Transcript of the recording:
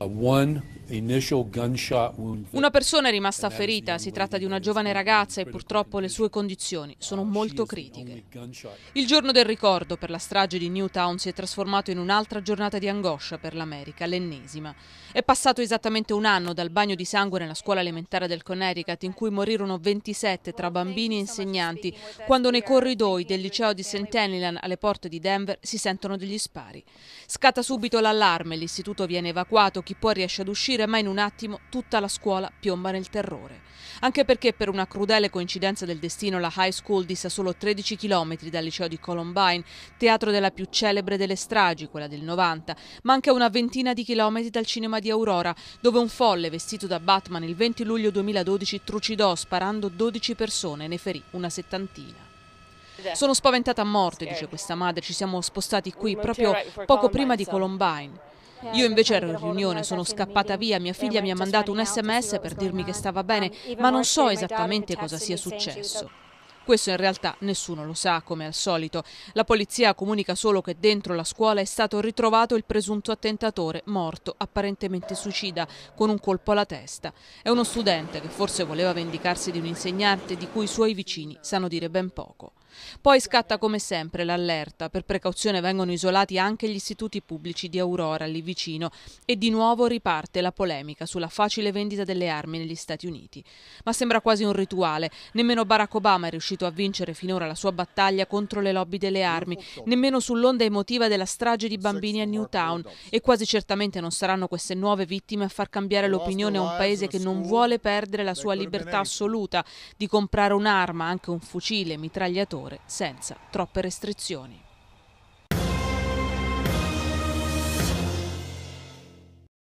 a one Una persona è rimasta ferita, si tratta di una giovane ragazza e purtroppo le sue condizioni sono molto critiche. Il giorno del ricordo per la strage di Newtown si è trasformato in un'altra giornata di angoscia per l'America, l'ennesima. È passato esattamente un anno dal bagno di sangue nella scuola elementare del Connecticut in cui morirono 27 tra bambini e insegnanti quando nei corridoi del liceo di St. Enilan alle porte di Denver si sentono degli spari. Scatta subito l'allarme, l'istituto viene evacuato, chi può riesce ad uscire, ma in un attimo tutta la scuola piomba nel terrore. Anche perché per una crudele coincidenza del destino la high school dista solo 13 km dal liceo di Columbine, teatro della più celebre delle stragi, quella del 90, ma anche a una ventina di chilometri dal cinema di Aurora, dove un folle vestito da Batman il 20 luglio 2012 trucidò sparando 12 persone e ne ferì una settantina. Sono spaventata a morte, dice questa madre, ci siamo spostati qui proprio poco prima di Columbine. Io invece ero in riunione, sono scappata via, mia figlia mi ha mandato un sms per dirmi che stava bene, ma non so esattamente cosa sia successo. Questo in realtà nessuno lo sa, come al solito. La polizia comunica solo che dentro la scuola è stato ritrovato il presunto attentatore, morto, apparentemente suicida, con un colpo alla testa. È uno studente che forse voleva vendicarsi di un insegnante di cui i suoi vicini sanno dire ben poco. Poi scatta come sempre l'allerta, per precauzione vengono isolati anche gli istituti pubblici di Aurora lì vicino e di nuovo riparte la polemica sulla facile vendita delle armi negli Stati Uniti. Ma sembra quasi un rituale, nemmeno Barack Obama è riuscito a vincere finora la sua battaglia contro le lobby delle armi, nemmeno sull'onda emotiva della strage di bambini a Newtown. E quasi certamente non saranno queste nuove vittime a far cambiare l'opinione a un paese che non vuole perdere la sua libertà assoluta di comprare un'arma, anche un fucile, mitragliatore senza troppe restrizioni.